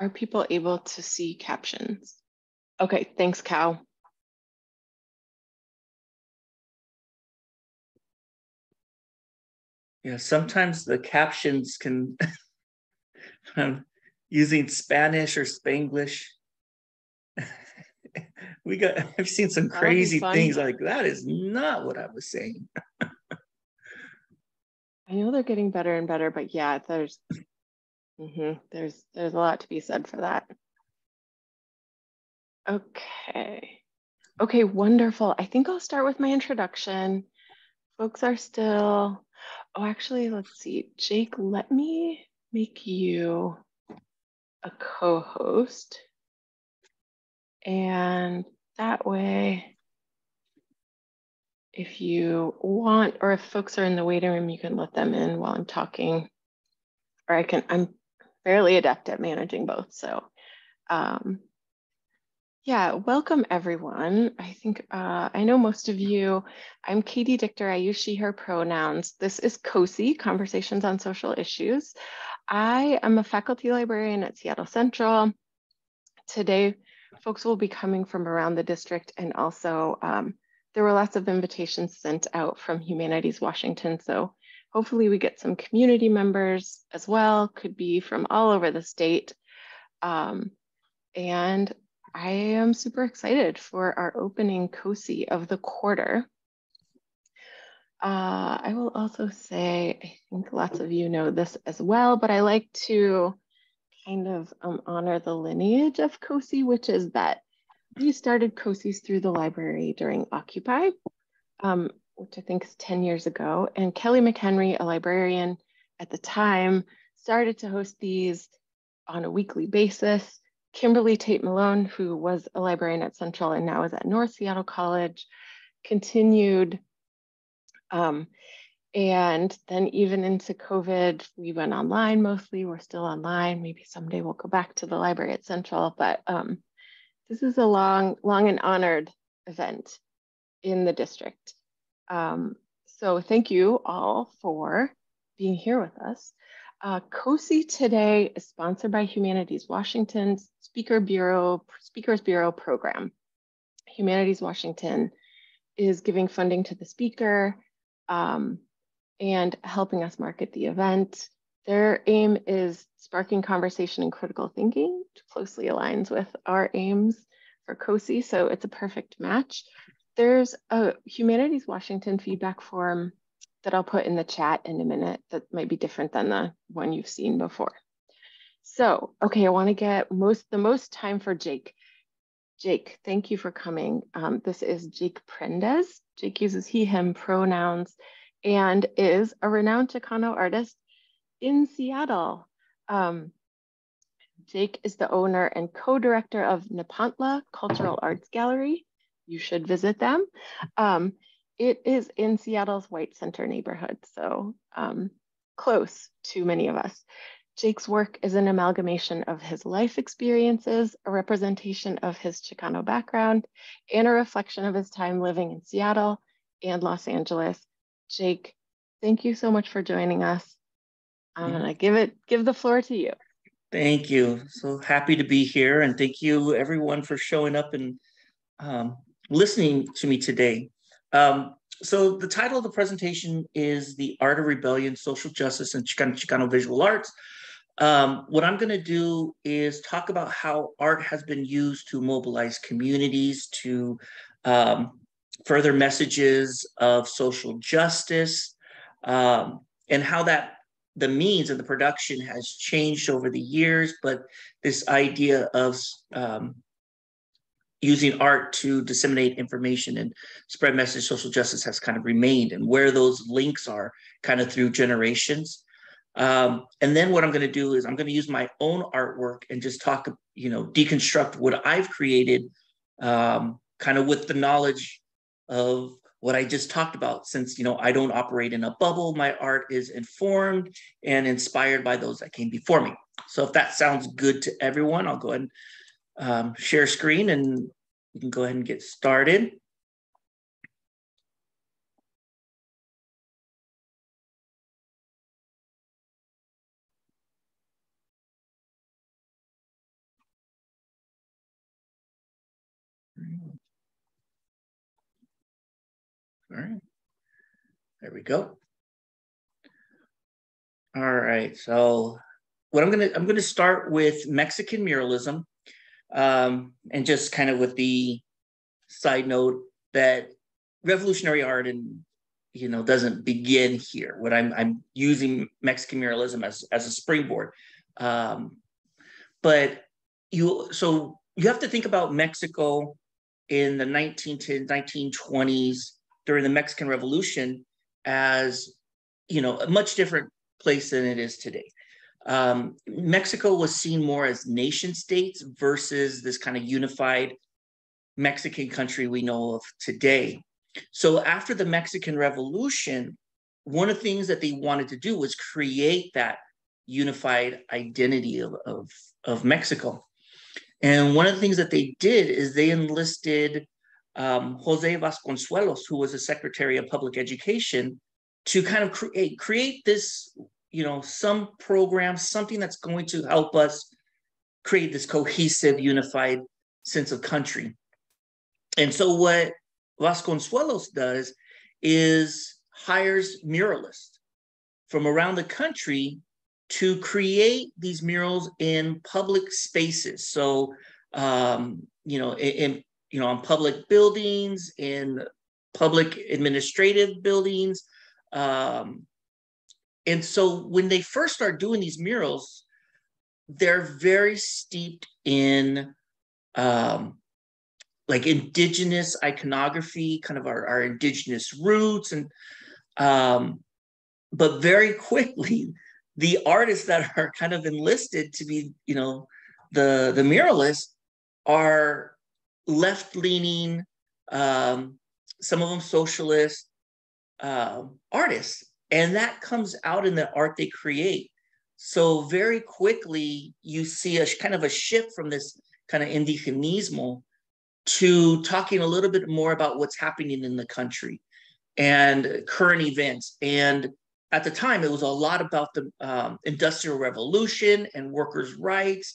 Are people able to see captions? Okay, thanks, Cal. Yeah, sometimes the captions can, I'm um, using Spanish or Spanglish. we got, I've seen some crazy things like that is not what I was saying. I know they're getting better and better, but yeah, there's mm-hmm, there's there's a lot to be said for that. Okay. Okay, wonderful. I think I'll start with my introduction. Folks are still, oh, actually, let's see. Jake, let me make you a co-host. And that way, if you want, or if folks are in the waiting room, you can let them in while I'm talking. Or I can, I'm fairly adept at managing both. So um, yeah, welcome everyone. I think uh, I know most of you. I'm Katie Dichter. I use she, her pronouns. This is COSI, Conversations on Social Issues. I am a faculty librarian at Seattle Central. Today, folks will be coming from around the district and also um, there were lots of invitations sent out from Humanities Washington. So hopefully we get some community members as well, could be from all over the state. Um, and I am super excited for our opening COSI of the quarter. Uh, I will also say, I think lots of you know this as well, but I like to kind of um, honor the lineage of COSI, which is that we started COSIs through the library during Occupy, um, which I think is 10 years ago. And Kelly McHenry, a librarian at the time, started to host these on a weekly basis. Kimberly Tate Malone, who was a librarian at Central and now is at North Seattle College, continued. Um, and then even into COVID, we went online mostly. We're still online. Maybe someday we'll go back to the library at Central, but um, this is a long, long and honored event in the district. Um, so thank you all for being here with us. Uh, COSI today is sponsored by Humanities Washington's Speaker Bureau, Speakers Bureau program. Humanities Washington is giving funding to the speaker um, and helping us market the event. Their aim is sparking conversation and critical thinking, which closely aligns with our aims for COSI, so it's a perfect match. There's a Humanities Washington feedback form that I'll put in the chat in a minute that might be different than the one you've seen before. So, okay, I wanna get most the most time for Jake. Jake, thank you for coming. Um, this is Jake Prendez. Jake uses he, him pronouns and is a renowned Chicano artist in Seattle. Um, Jake is the owner and co-director of Nepantla Cultural Arts Gallery. You should visit them. Um, it is in Seattle's White Center neighborhood, so um, close to many of us. Jake's work is an amalgamation of his life experiences, a representation of his Chicano background, and a reflection of his time living in Seattle and Los Angeles Jake, thank you so much for joining us. I'm gonna give it give the floor to you. Thank you. So happy to be here, and thank you everyone for showing up and um, listening to me today. Um, so the title of the presentation is "The Art of Rebellion: Social Justice and Chicano, Chicano Visual Arts." Um, what I'm going to do is talk about how art has been used to mobilize communities, to um, further messages of social justice, um, and how that the means of the production has changed over the years. But this idea of um, using art to disseminate information and spread message social justice has kind of remained, and where those links are kind of through generations. Um, and then what I'm going to do is I'm going to use my own artwork and just talk, you know, deconstruct what I've created, um, kind of with the knowledge of what I just talked about. Since you know I don't operate in a bubble, my art is informed and inspired by those that came before me. So if that sounds good to everyone, I'll go ahead and um, share screen and we can go ahead and get started. All right, there we go. All right, so what I'm gonna I'm gonna start with Mexican muralism um, and just kind of with the side note that revolutionary art and you know doesn't begin here. What I'm I'm using Mexican muralism as as a springboard, um, but you so you have to think about Mexico in the 19 to 1920s during the Mexican Revolution as you know a much different place than it is today. Um, Mexico was seen more as nation states versus this kind of unified Mexican country we know of today. So after the Mexican Revolution, one of the things that they wanted to do was create that unified identity of, of, of Mexico. And one of the things that they did is they enlisted um, Jose Vasconcelos, who was a Secretary of Public Education, to kind of create create this, you know, some program, something that's going to help us create this cohesive, unified sense of country. And so what Vasconcelos does is hires muralists from around the country to create these murals in public spaces. So, um, you know, in, you know, on public buildings, in public administrative buildings. Um, and so when they first start doing these murals, they're very steeped in um, like indigenous iconography, kind of our, our indigenous roots, and um, but very quickly, the artists that are kind of enlisted to be, you know, the the muralists are left leaning, um, some of them socialist uh, artists, and that comes out in the art they create. So very quickly, you see a kind of a shift from this kind of indigenismo to talking a little bit more about what's happening in the country and current events. And at the time, it was a lot about the um, Industrial Revolution and workers' rights.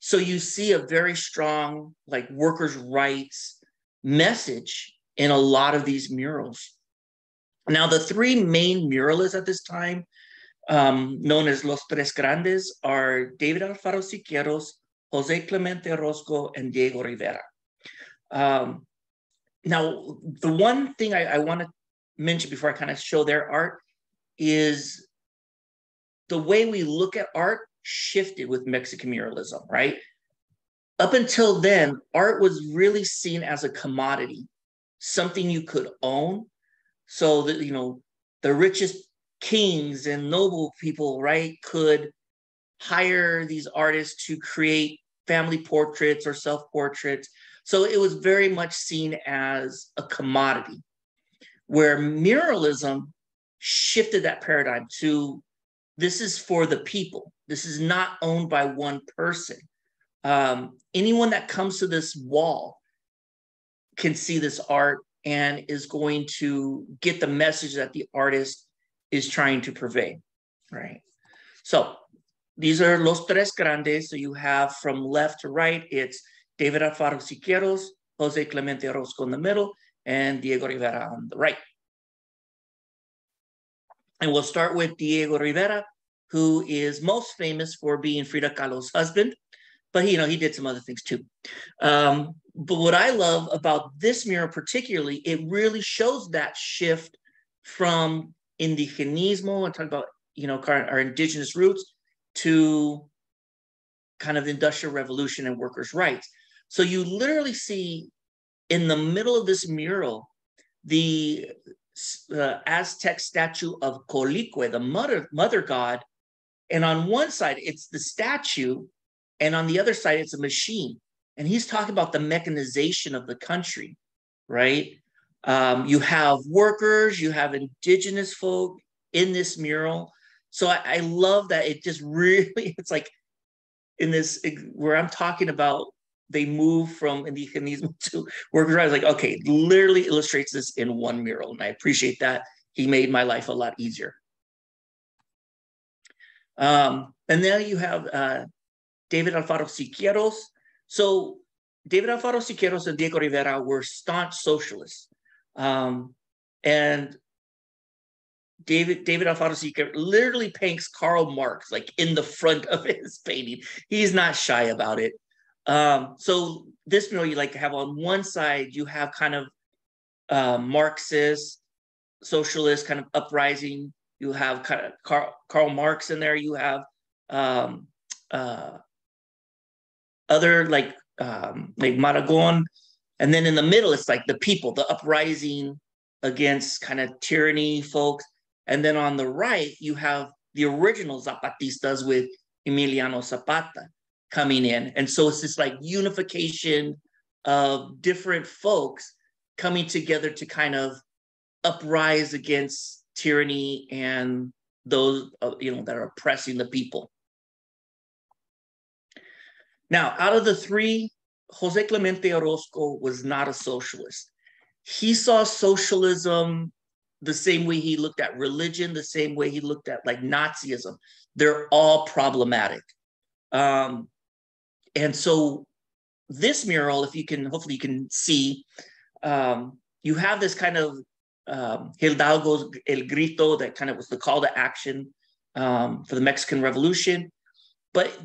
So you see a very strong, like, workers' rights message in a lot of these murals. Now, the three main muralists at this time, um, known as Los Tres Grandes, are David Alfaro Siqueiros, Jose Clemente Orozco, and Diego Rivera. Um, now, the one thing I, I want to mention before I kind of show their art is the way we look at art shifted with Mexican muralism, right? Up until then, art was really seen as a commodity, something you could own. So that, you know, the richest kings and noble people, right, could hire these artists to create family portraits or self portraits so it was very much seen as a commodity, where muralism shifted that paradigm to this is for the people. This is not owned by one person. Um, anyone that comes to this wall can see this art and is going to get the message that the artist is trying to convey, right? So these are los tres grandes. So you have from left to right, it's David Alfaro Siqueiros, Jose Clemente Orozco in the middle, and Diego Rivera on the right. And we'll start with Diego Rivera, who is most famous for being Frida Kahlo's husband, but you know he did some other things too. Um, but what I love about this mural particularly, it really shows that shift from indigenismo and talk about you know our, our indigenous roots to kind of industrial revolution and workers' rights. So you literally see in the middle of this mural the uh, Aztec statue of Coatlicue, the mother, mother god. And on one side, it's the statue, and on the other side, it's a machine. And he's talking about the mechanization of the country, right? Um, you have workers, you have indigenous folk in this mural. So I, I love that it just really, it's like in this where I'm talking about they move from indigenismo to workers' rights. Like, okay, literally illustrates this in one mural. And I appreciate that. He made my life a lot easier. Um, and then you have uh, David Alfaro Siqueiros. So David Alfaro Siqueiros and Diego Rivera were staunch socialists. Um, and David David Alfaro Siqueiros literally paints Karl Marx like in the front of his painting. He's not shy about it. Um, so this mural you like have on one side, you have kind of uh, Marxist, socialist kind of uprising. You have kind of Karl, Karl Marx in there. You have um, uh, other like um, like Maragon, and then in the middle it's like the people, the uprising against kind of tyranny folks. And then on the right you have the original Zapatistas with Emiliano Zapata coming in, and so it's this like unification of different folks coming together to kind of uprise against tyranny and those uh, you know that are oppressing the people. Now, out of the three, Jose Clemente Orozco was not a socialist. He saw socialism the same way he looked at religion, the same way he looked at like Nazism. They're all problematic. Um, and so this mural, if you can, hopefully you can see, um, you have this kind of um, Hidalgo's El Grito that kind of was the call to action um, for the Mexican Revolution. But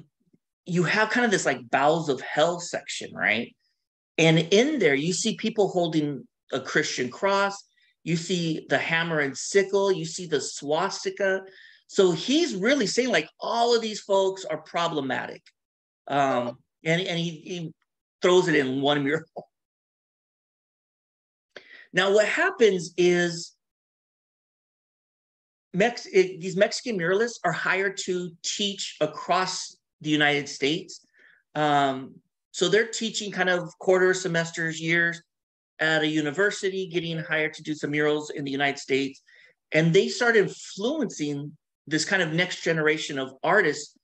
you have kind of this like bowels of hell section, right? And in there, you see people holding a Christian cross. You see the hammer and sickle. You see the swastika. So he's really saying like all of these folks are problematic. Um, and, and he, he throws it in one mural. Now, what happens is Mex- it, these Mexican muralists are hired to teach across the United States. Um, so they're teaching kind of quarter semesters, years at a university, getting hired to do some murals in the United States. And they start influencing this kind of next generation of artists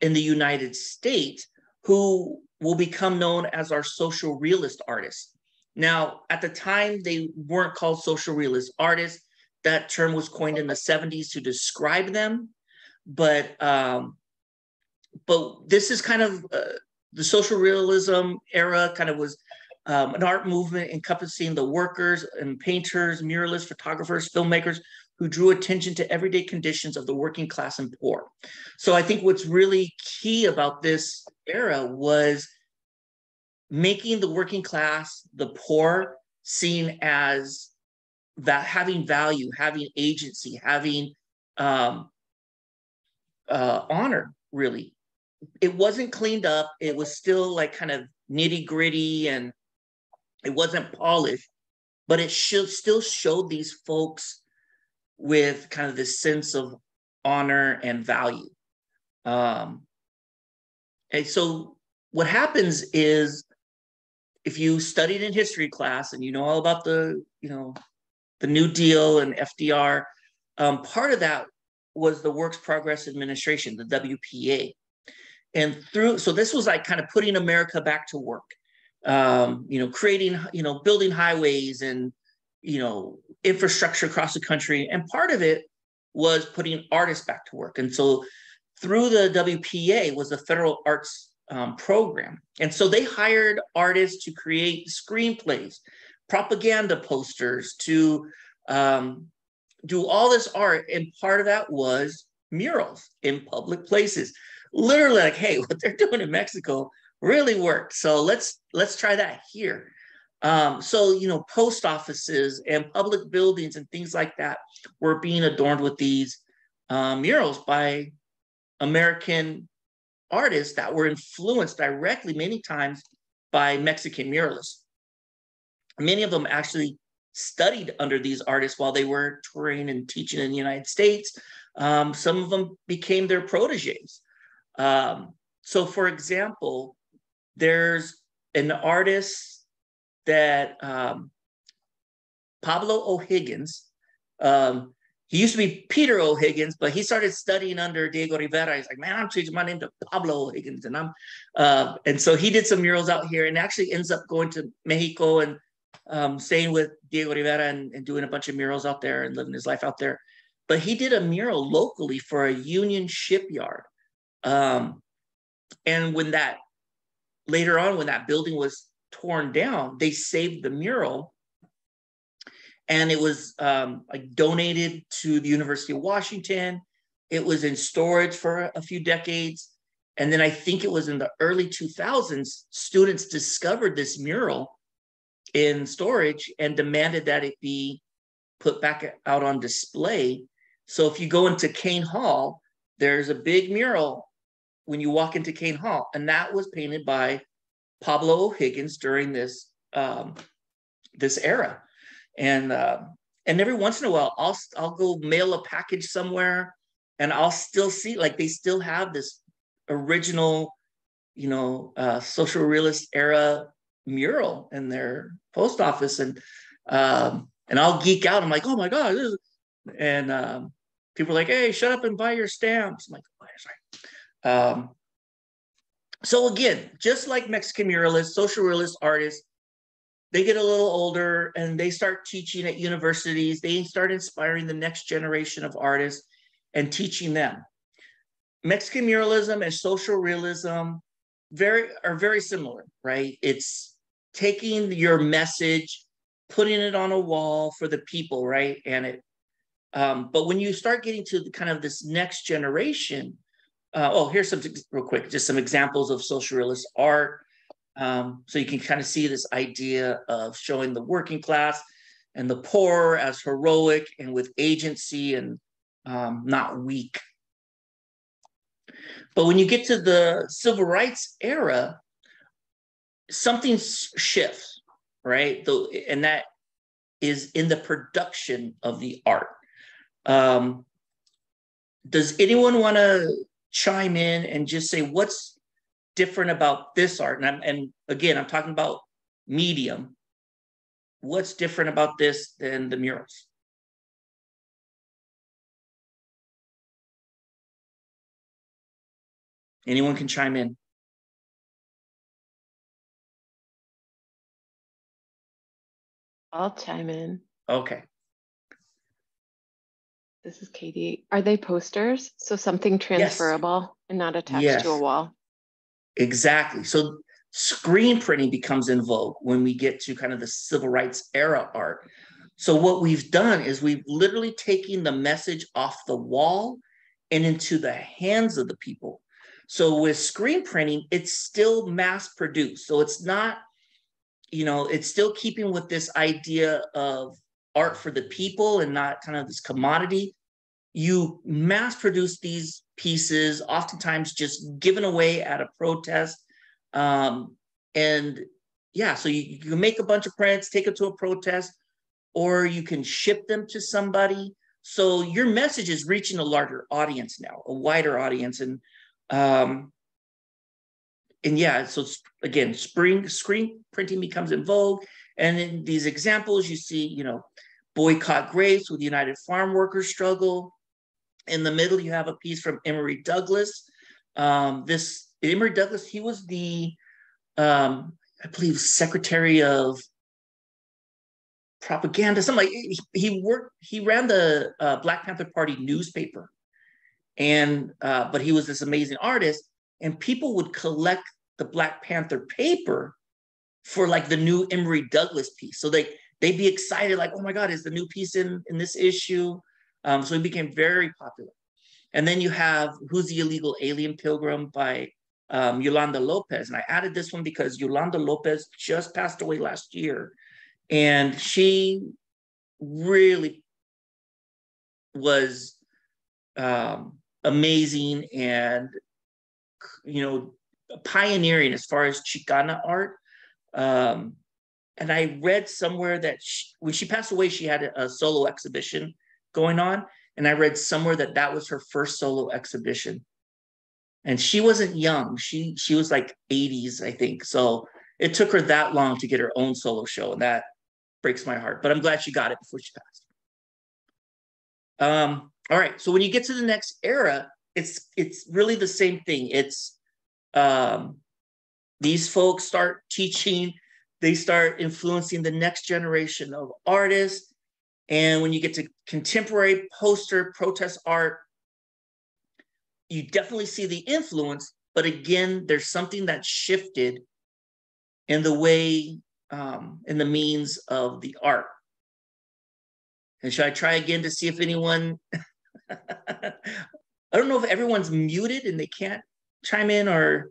in the United States who will become known as our social realist artists. Now, at the time, they weren't called social realist artists. That term was coined in the 70s to describe them. But um, but this is kind of uh, the social realism era. Kind of was um, an art movement encompassing the workers and painters, muralists, photographers, filmmakers who drew attention to everyday conditions of the working class and poor. So I think what's really key about this era was making the working class, the poor, seen as that having value, having agency, having um, uh, honor, really. It wasn't cleaned up. It was still like kind of nitty gritty and it wasn't polished, but it should still showed these folks with kind of this sense of honor and value. Um, and so what happens is if you studied in history class and you know all about the you know the New Deal and FDR, um, part of that was the Works Progress Administration, the WPA, and through so this was like kind of putting America back to work, um, you know, creating you know building highways and you know infrastructure across the country, and part of it was putting artists back to work, and so through the WPA was the Federal Arts um, program. And so they hired artists to create screenplays, propaganda posters, to um, do all this art. And part of that was murals in public places. Literally, like, hey, what they're doing in Mexico really worked. So let's let's try that here. Um, so you know, post offices and public buildings and things like that were being adorned with these uh, murals by American artists that were influenced directly many times by Mexican muralists. Many of them actually studied under these artists while they were touring and teaching in the United States. Um, some of them became their proteges. Um, so, for example, there's an artist that um, Pablo O'Higgins, um, he used to be Peter O'Higgins, but he started studying under Diego Rivera. He's like, man, I'm changing my name to Pablo O'Higgins, and I'm, uh, and so he did some murals out here, and actually ends up going to Mexico and um, staying with Diego Rivera and, and doing a bunch of murals out there and living his life out there. But he did a mural locally for a Union shipyard, um, and when that later on, when that building was torn down, they saved the mural and it was um, like donated to the University of Washington. It was in storage for a few decades. And then I think it was in the early 2000s, students discovered this mural in storage and demanded that it be put back out on display. So if you go into Kane Hall, there's a big mural when you walk into Kane Hall, and that was painted by Pablo O'Higgins during this um, this era. And uh, and every once in a while, I'll I'll go mail a package somewhere, and I'll still see like they still have this original, you know, uh, social realist era mural in their post office, and um, and I'll geek out. I'm like, oh my god, and um, people are like, hey, shut up and buy your stamps. I'm like, oh, sorry. Um, so again, just like Mexican muralists, social realist artists, they get a little older and they start teaching at universities. They start inspiring the next generation of artists and teaching them. Mexican muralism and social realism very are very similar, right? It's taking your message, putting it on a wall for the people, right? And it um, but when you start getting to the, kind of this next generation, uh, oh, here's some real quick, just some examples of social realist art. Um, so you can kind of see this idea of showing the working class and the poor as heroic and with agency and um, not weak. But when you get to the civil rights era, something shifts, right? The, and that is in the production of the art. Um, does anyone want to chime in and just say what's different about this art? And, I'm, and again, I'm talking about medium. What's different about this than the murals? Anyone can chime in. I'll chime in. Okay. This is Katie. Are they posters? So something transferable yes. and not attached yes. to a wall? Exactly. So screen printing becomes in vogue when we get to kind of the civil rights era art. So what we've done is we've literally taken the message off the wall and into the hands of the people. So with screen printing, it's still mass produced. So it's not, you know, it's still keeping with this idea of art for the people and not kind of this commodity. You mass produce these pieces, oftentimes just given away at a protest. Um, and yeah, so you, you can make a bunch of prints, take it to a protest, or you can ship them to somebody. So your message is reaching a larger audience now, a wider audience. And um, and yeah, so again, spring screen printing becomes in vogue. And in these examples, you see, you know, boycott grapes with United Farm Workers struggle. In the middle, you have a piece from Emory Douglas. Um, this Emory Douglas, he was the, um, I believe, Secretary of Propaganda. Something like he, worked. He ran the uh, Black Panther Party newspaper, and uh, but he was this amazing artist, and people would collect the Black Panther paper for like the new Emory Douglas piece. So they they'd be excited, like, oh my God, is the new piece in, in this issue? Um, so it became very popular. And then you have Who's the Illegal Alien Pilgrim by um, Yolanda Lopez. And I added this one because Yolanda Lopez just passed away last year. And she really was um, amazing and, you know, pioneering as far as Chicana art. Um, and I read somewhere that she, when she passed away, she had a, a, solo exhibition going on, and I read somewhere that that was her first solo exhibition. And she wasn't young; she she was like 80s, I think. So it took her that long to get her own solo show, and that breaks my heart. But I'm glad she got it before she passed. Um, all right, so when you get to the next era, it's it's really the same thing. It's um, these folks start teaching they start influencing the next generation of artists. And when you get to contemporary poster protest art, you definitely see the influence. But again, there's something that shifted in the way, um, in the means of the art. And should I try again to see if anyone? I don't know if everyone's muted and they can't chime in or.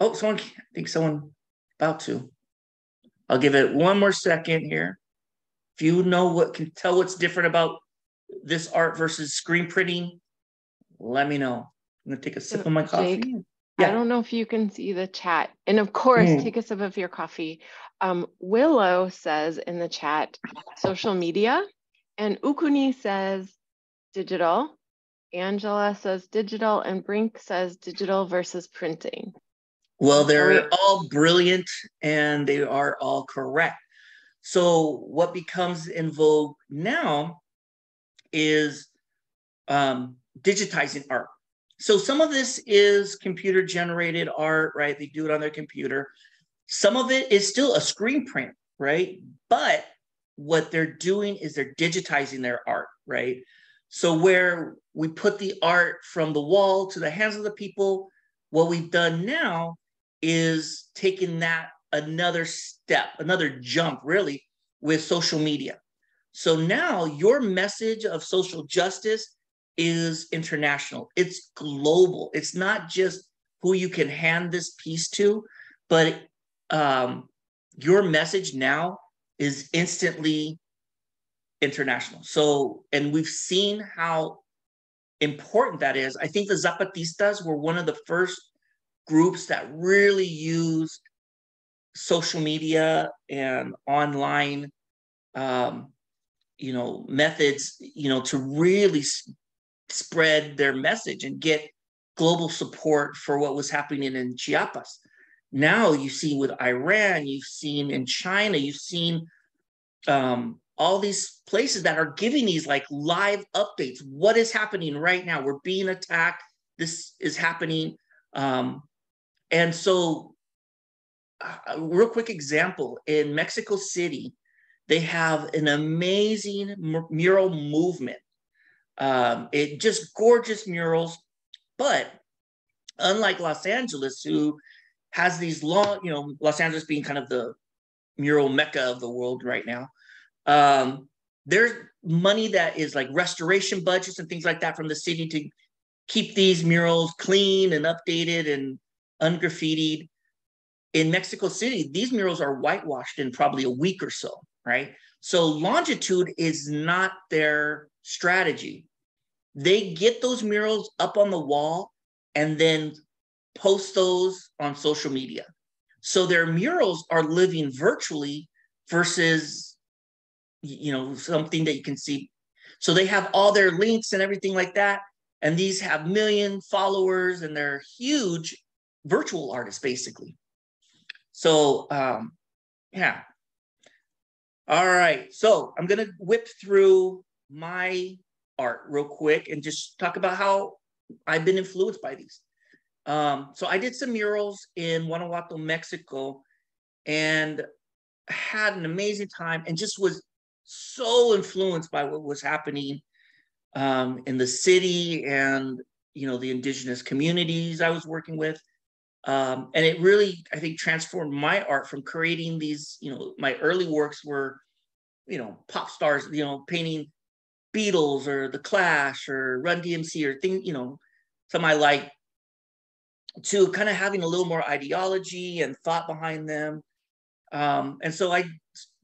Oh, someone, I think someone about to. I'll give it one more second here. If you know what can tell what's different about this art versus screen printing, let me know. I'm gonna take a sip of my coffee. Jake, yeah. I don't know if you can see the chat. And of course, mm. take a sip of your coffee. Um, Willow says in the chat, social media. And Ukuni says digital. Angela says digital. And Brink says digital versus printing. Well, they're all brilliant and they are all correct. So, what becomes in vogue now is um, digitizing art. So, some of this is computer generated art, right? They do it on their computer. Some of it is still a screen print, right? But what they're doing is they're digitizing their art, right? So, where we put the art from the wall to the hands of the people, what we've done now is taking that another step, another jump, really, with social media. So now your message of social justice is international, it's global. It's not just who you can hand this piece to, but um, your message now is instantly international. So, and we've seen how important that is. I think the Zapatistas were one of the first groups that really used social media and online um, you know methods you know to really s- spread their message and get global support for what was happening in Chiapas. Now you've seen with Iran, you've seen in China, you've seen um, all these places that are giving these like live updates. What is happening right now? We're being attacked. This is happening. Um, and so, a real quick example in Mexico City, they have an amazing mural movement. Um, it just gorgeous murals, but unlike Los Angeles, who has these long, you know, Los Angeles being kind of the mural mecca of the world right now. Um, there's money that is like restoration budgets and things like that from the city to keep these murals clean and updated and ungraffitied. In Mexico City, these murals are whitewashed in probably a week or so, right? So longitude is not their strategy. They get those murals up on the wall and then post those on social media. So their murals are living virtually versus you know something that you can see. So they have all their links and everything like that and these have million followers and they're huge virtual artists basically. So um, yeah. All right. So I'm gonna whip through my art real quick and just talk about how I've been influenced by these. Um, so I did some murals in Guanajuato, Mexico, and had an amazing time and just was so influenced by what was happening um, in the city and you know the indigenous communities I was working with. Um, and it really, I think, transformed my art from creating these, you know, my early works were, you know, pop stars, you know, painting Beatles or The Clash or Run DMC or things, you know, some I like, to kind of having a little more ideology and thought behind them. Um, and so I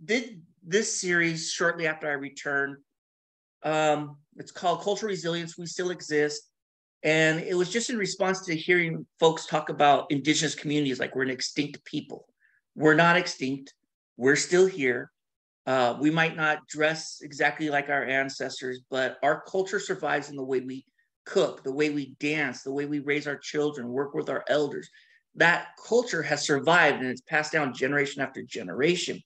did this series shortly after I returned. Um, it's called Cultural Resilience. We Still Exist. And it was just in response to hearing folks talk about indigenous communities like we're an extinct people. We're not extinct, we're still here. Uh, we might not dress exactly like our ancestors, but our culture survives in the way we cook, the way we dance, the way we raise our children, work with our elders. That culture has survived and it's passed down generation after generation.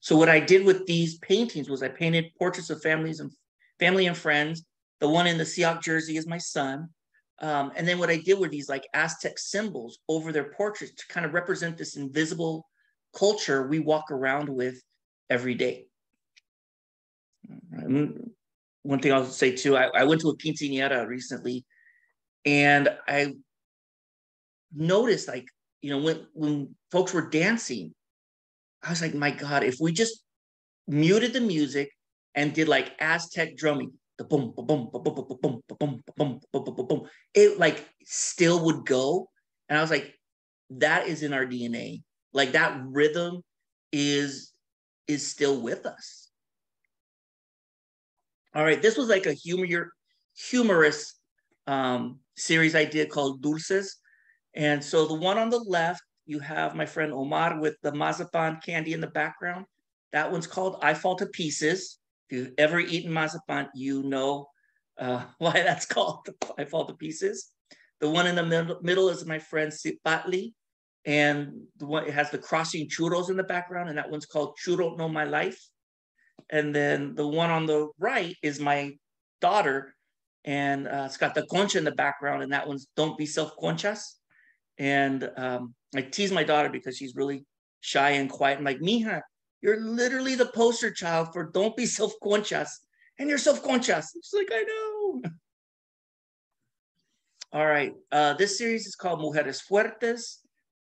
So what I did with these paintings was I painted portraits of families and family and friends. The one in the Seahawk jersey is my son. Um, and then what I did were these like Aztec symbols over their portraits to kind of represent this invisible culture we walk around with every day. One thing I'll say too, I, I went to a quinceañera recently and I noticed like, you know, when, when folks were dancing, I was like, my God, if we just muted the music and did like Aztec drumming. The boom, boom, boom, boom, boom, boom, boom, boom, boom, boom, boom. It like still would go. And I was like, that is in our DNA. Like that rhythm is is still with us. All right, this was like a humor humorous um, series I did called Dulces. And so the one on the left, you have my friend Omar with the mazapan candy in the background. That one's called I Fall to Pieces. If you've ever eaten mazapan, you know uh, why that's called I Fall to Pieces. The one in the middle, middle is my friend Sipatli, and the one it has the crossing churros in the background, and that one's called Churro Know My Life. And then the one on the right is my daughter, and uh, it's got the concha in the background, and that one's Don't Be Self Conchas. And um, I tease my daughter because she's really shy and quiet. I'm like, Mija, you're literally the poster child for Don't Be self conscious. and you're self conscious. She's like, I know. All right. Uh, this series is called Mujeres Fuertes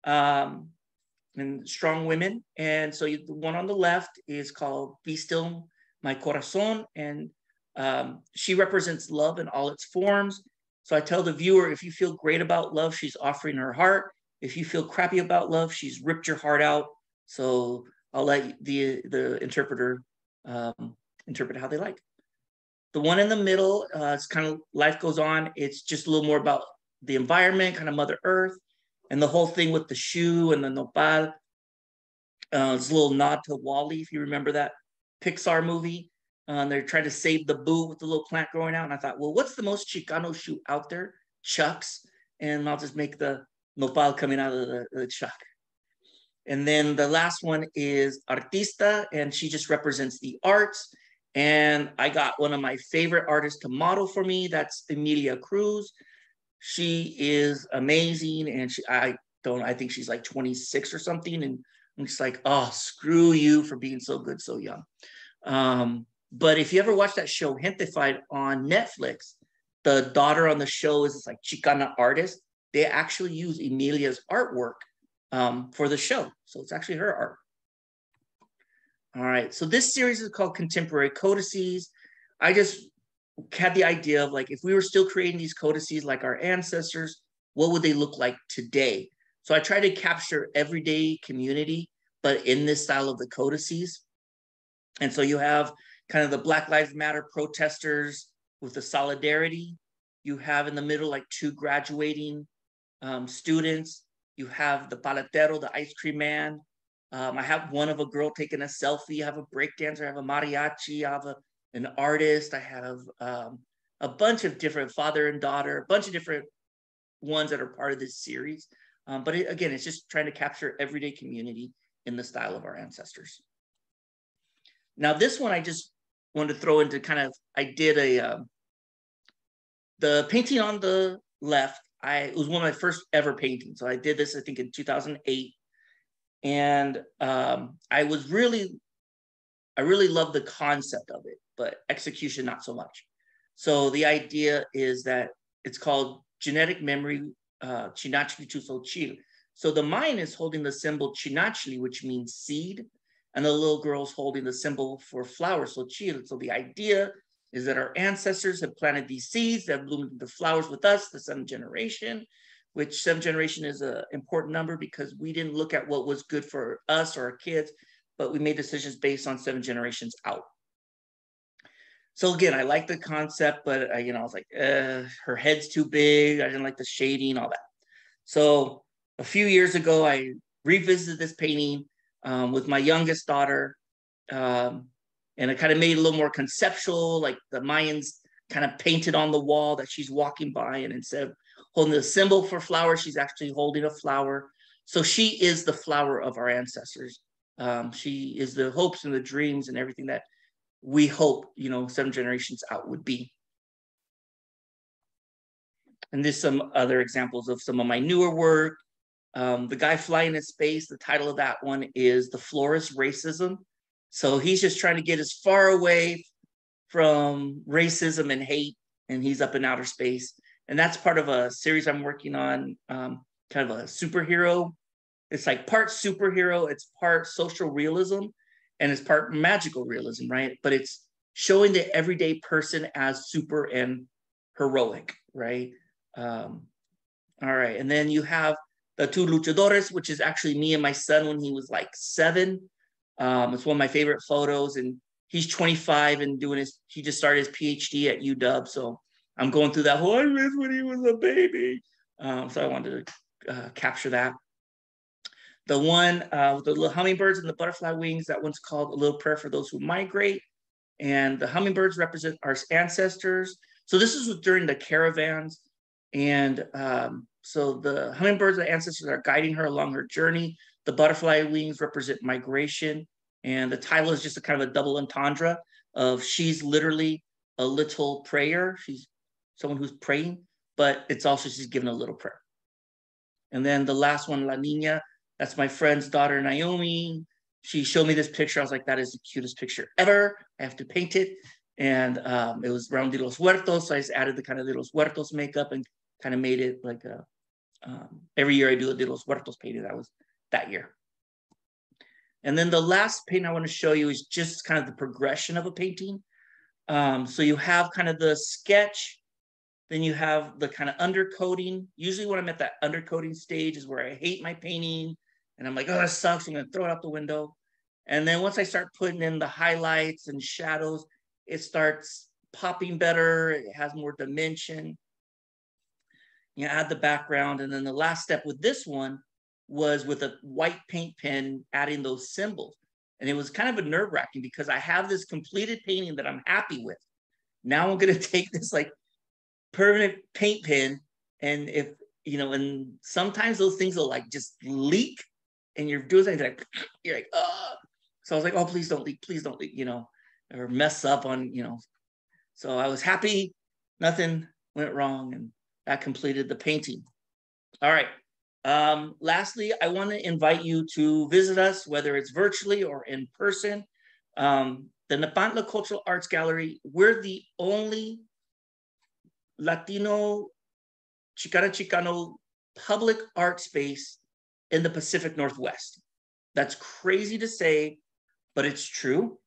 um, and Strong Women. And so you, the one on the left is called Be Still My Corazon. And um, she represents love in all its forms. So I tell the viewer if you feel great about love, she's offering her heart. If you feel crappy about love, she's ripped your heart out. So I'll let the, the interpreter um, interpret how they like. The one in the middle, uh, it's kind of life goes on. It's just a little more about the environment, kind of Mother Earth, and the whole thing with the shoe and the nopal. Uh, it's a little nod to WALL-E, if you remember that Pixar movie. Uh, they're trying to save the boo with the little plant growing out. And I thought, well, what's the most Chicano shoe out there? Chucks. And I'll just make the nopal coming out of the, the chuck. And then the last one is Artista, and she just represents the arts. And I got one of my favorite artists to model for me. That's Emilia Cruz. She is amazing, and she I don't I think she's like 26 or something, and I'm just like, oh, screw you for being so good so young. Um, but if you ever watch that show Gentefied on Netflix, the daughter on the show is this like Chicana artist. They actually use Emilia's artwork um, for the show, so it's actually her art. All right, so this series is called Contemporary Codices. I just had the idea of like, if we were still creating these codices like our ancestors, what would they look like today? So I try to capture everyday community, but in this style of the codices. And so you have kind of the Black Lives Matter protesters with the solidarity. You have in the middle like two graduating um, students. You have the paletero, the ice cream man, um, I have one of a girl taking a selfie. I have a breakdancer. I have a mariachi. I have a, an artist. I have um, a bunch of different father and daughter, a bunch of different ones that are part of this series. Um, but it, again, it's just trying to capture everyday community in the style of our ancestors. Now, this one I just wanted to throw into kind of, I did a, um, the painting on the left, I, it was one of my first ever paintings. So I did this, I think in 2008 and um, I was really, I really loved the concept of it, but execution not so much. So the idea is that it's called genetic memory uh, chinachli chusochil. So the mind is holding the symbol chinachli, which means seed, and the little girl's holding the symbol for flower, so chil. So the idea is that our ancestors have planted these seeds that bloomed into flowers with us, the seventh generation, which seventh generation is an important number because we didn't look at what was good for us or our kids, but we made decisions based on seven generations out. So again, I like the concept, but I, you know, I was like, uh, her head's too big. I didn't like the shading, all that. So a few years ago, I revisited this painting um, with my youngest daughter, um, and it kind of made it a little more conceptual, like the Mayans kind of painted on the wall that she's walking by, and instead of holding the symbol for flower. She's actually holding a flower. So she is the flower of our ancestors. Um, she is the hopes and the dreams and everything that we hope, you know, seven generations out would be. And there's some other examples of some of my newer work. Um, the guy flying in space, the title of that one is The Florist Racism. So he's just trying to get as far away from racism and hate, and he's up in outer space and that's part of a series I'm working on, um, kind of a superhero. It's like part superhero, it's part social realism, and it's part magical realism, right? But it's showing the everyday person as super and heroic, right? Um, all right, and then you have the two luchadores, which is actually me and my son when he was like seven. Um, it's one of my favorite photos, and he's 25 and doing his. He just started his PhD at UW, so I'm going through that whole. I miss when he was a baby. Um, so I wanted to uh, capture that. The one uh, with the little hummingbirds and the butterfly wings, that one's called A Little Prayer for Those Who Migrate. And the hummingbirds represent our ancestors. So this is during the caravans. And um, so the hummingbirds, the ancestors are guiding her along her journey. The butterfly wings represent migration. And the title is just a kind of a double entendre of she's literally a little prayer. She's someone who's praying, but it's also she's given a little prayer. And then the last one, La Nina, that's my friend's daughter, Naomi. She showed me this picture. I was like, that is the cutest picture ever. I have to paint it. And um, it was around De Los Muertos. So I just added the kind of De Los Muertos makeup and kind of made it like a, um, every year I do a De Los Muertos painting. That was that year. And then the last painting I want to show you is just kind of the progression of a painting. Um, so you have kind of the sketch, then you have the kind of undercoating. Usually when I'm at that undercoating stage is where I hate my painting and I'm like, oh, that sucks. I'm going to throw it out the window. And then once I start putting in the highlights and shadows, it starts popping better. It has more dimension. You add the background. And then the last step with this one was with a white paint pen, adding those symbols. And it was kind of a nerve wracking because I have this completed painting that I'm happy with. Now I'm going to take this like permanent paint pen. And if, you know, and sometimes those things will like just leak and you're doing something like you're like, oh. So I was like, oh, please don't leak, please don't leak, you know, or mess up on, you know. So I was happy, nothing went wrong, and that completed the painting. All right. Um, lastly, I want to invite you to visit us, whether it's virtually or in person. Um, the Nepantla Cultural Arts Gallery, we're the only Latino Chicana Chicano public art space in the Pacific Northwest. That's crazy to say, but it's true.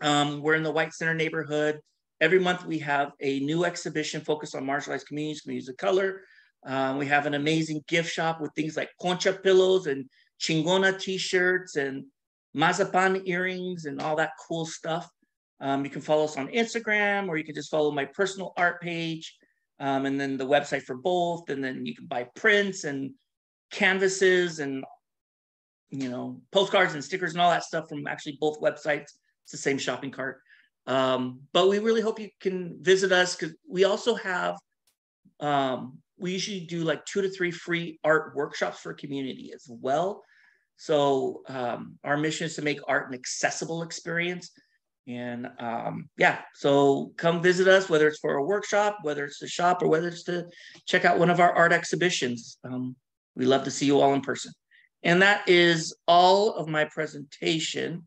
Um, we're in the White Center neighborhood. Every month we have a new exhibition focused on marginalized communities, communities of color. Um, we have an amazing gift shop with things like concha pillows and chingona t-shirts and mazapan earrings and all that cool stuff. Um, you can follow us on Instagram or you can just follow my personal art page um, and then the website for both. And then you can buy prints and canvases and you know postcards and stickers and all that stuff from actually both websites. It's the same shopping cart. Um, but we really hope you can visit us because we also have um, we usually do like two to three free art workshops for community as well. So um, our mission is to make art an accessible experience. And um, yeah, so come visit us, whether it's for a workshop, whether it's to shop, or whether it's to check out one of our art exhibitions. Um, we love to see you all in person. And that is all of my presentation.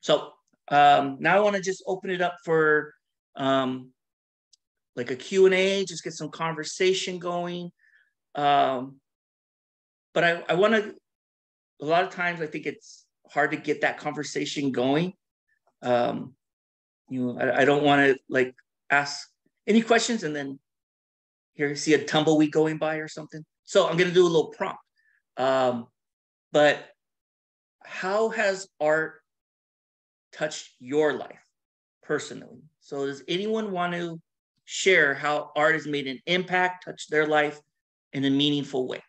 So um, now I want to just open it up for um, like a Q&A, just get some conversation going. Um, but I, I want to, a lot of times I think it's hard to get that conversation going. Um, you know, I, I don't want to like ask any questions and then here, see a tumbleweed going by or something. So I'm going to do a little prompt. Um, but how has art touched your life personally? So does anyone want to share how art has made an impact, touched their life in a meaningful way?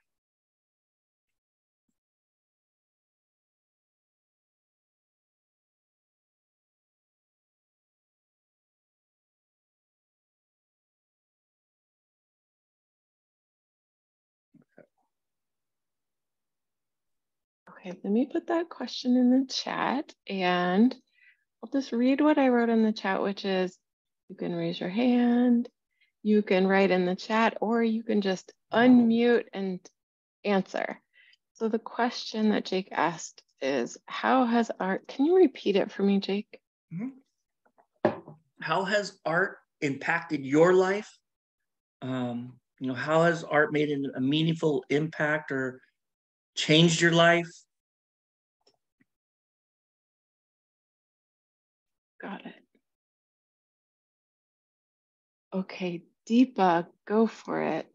Okay, let me put that question in the chat and I'll just read what I wrote in the chat, which is you can raise your hand. You can write in the chat or you can just unmute and answer. So the question that Jake asked is how has art, can you repeat it for me, Jake? Mm-hmm. How has art impacted your life? Um, you know, how has art made an, a meaningful impact or changed your life? Got it. Okay, Deepa, go for it.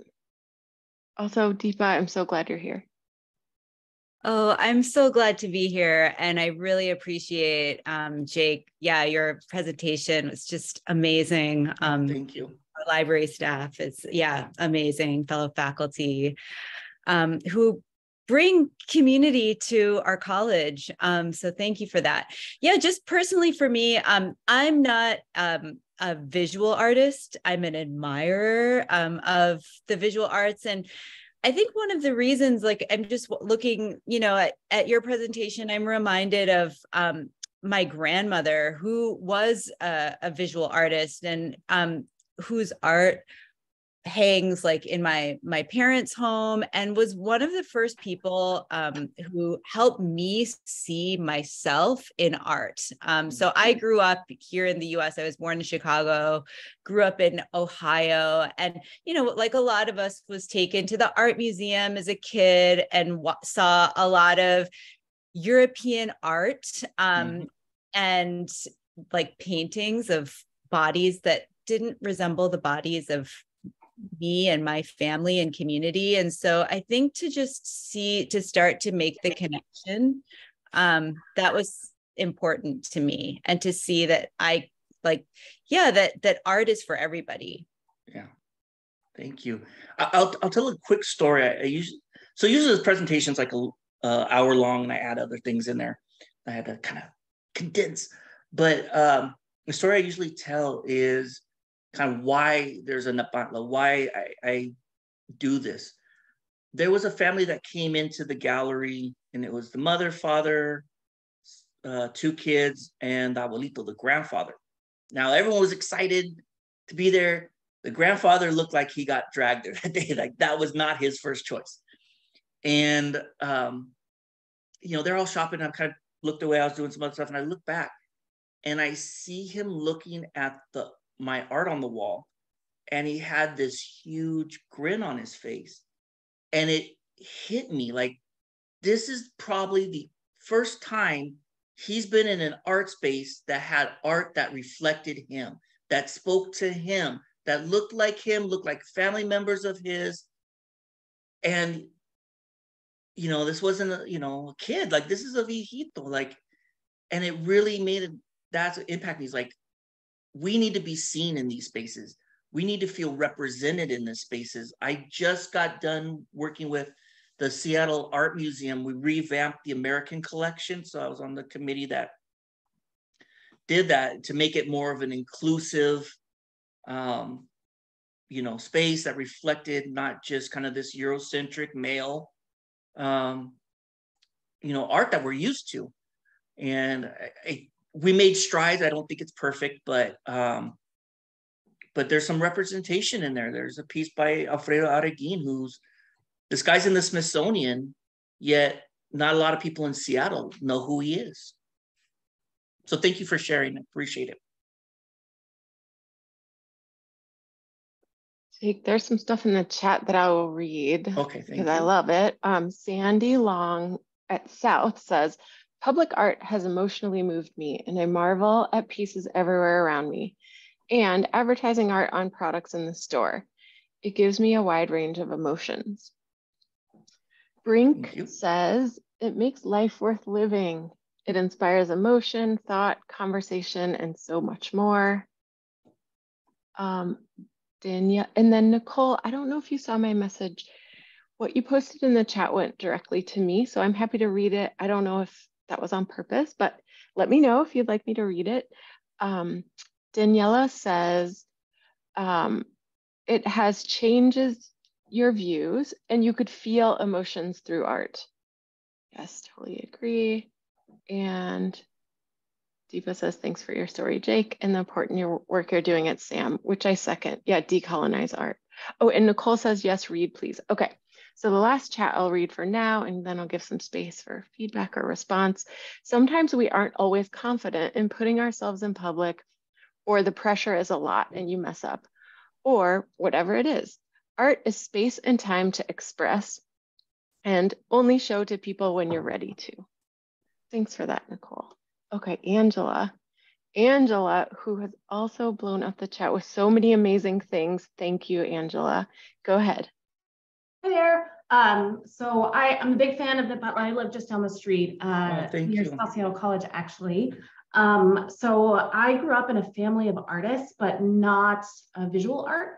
Also, Deepa, I'm so glad you're here. Oh, I'm so glad to be here. And I really appreciate um, Jake. Yeah, your presentation was just amazing. Um, Thank you. Our library staff is, yeah, amazing, fellow faculty um, who bring community to our college. Um, so thank you for that. Yeah, just personally for me, um, I'm not um, a visual artist. I'm an admirer um, of the visual arts. And I think one of the reasons, like, I'm just looking, you know, at, at your presentation, I'm reminded of um, my grandmother, who was a, a visual artist and um, whose art hangs like in my my parents home and was one of the first people um, who helped me see myself in art um, so i mm-hmm. grew up here in the us i was born in chicago grew up in ohio and you know like a lot of us was taken to the art museum as a kid and saw a lot of european art um, mm-hmm. and like paintings of bodies that didn't resemble the bodies of me and my family and community. And so i think to just see to start to make the connection um that was important to me. And to see that i like yeah that that art is for everybody. Yeah. Thank you. I'll i'll tell a quick story. I, I usually so usually the presentation's like a hour long and i add other things in there i had to kind of condense. But um the story i usually tell is kind of why there's a Nepantla, why I, I do this. There was a family that came into the gallery, and it was the mother, father, uh, two kids, and abuelito, the grandfather. Now everyone was excited to be there. The grandfather looked like he got dragged there that day. Like that was not his first choice. And um, you know, they're all shopping. I kind of looked away. I was doing some other stuff, and I look back, and I see him looking at the my art on the wall and he had this huge grin on his face and it hit me like this is probably the first time he's been in an art space that had art that reflected him that spoke to him that looked like him looked like family members of his. And you know this wasn't a you know a kid like this is a viejito like and it really made it that's impact he's like we need to be seen in these spaces. We need to feel represented in the spaces. I just got done working with the Seattle Art Museum. We revamped the American collection. So I was on the committee that did that to make it more of an inclusive, um, you know, space that reflected not just kind of this Eurocentric male, um, you know, art that we're used to. And I, I we made strides. I don't think it's perfect, but um, but there's some representation in there. There's a piece by Alfredo Arreguín, who's this guy's in the Smithsonian, yet not a lot of people in Seattle know who he is. So thank you for sharing. I appreciate it. There's some stuff in the chat that I will read. Okay, because I love it. Um, Sandy Long at South says, Public art has emotionally moved me, and I marvel at pieces everywhere around me, and advertising art on products in the store. It gives me a wide range of emotions. Brink says, it makes life worth living. It inspires emotion, thought, conversation, and so much more. Um, Danielle, and then Nicole, I don't know if you saw my message. What you posted in the chat went directly to me, so I'm happy to read it. I don't know if that was on purpose, but let me know if you'd like me to read it. Um, Daniela says, um, it has changes your views and you could feel emotions through art. Yes, totally agree. And Deepa says, thanks for your story, Jake, and the important your work you're doing at SAM, which I second. Yeah, decolonize art. Oh, and Nicole says, yes, read, please. Okay. So the last chat I'll read for now, and then I'll give some space for feedback or response. Sometimes we aren't always confident in putting ourselves in public, or the pressure is a lot and you mess up, or whatever it is. Art is space and time to express and only show to people when you're ready to. Thanks for that, Nicole. Okay, Angela. Angela, who has also blown up the chat with so many amazing things. Thank you, Angela. Go ahead. Hi there. Um, so I, am a big fan of the Butler. I live just down the street uh, oh, near Salcedo College, actually. Um, so I grew up in a family of artists, but not uh, visual art.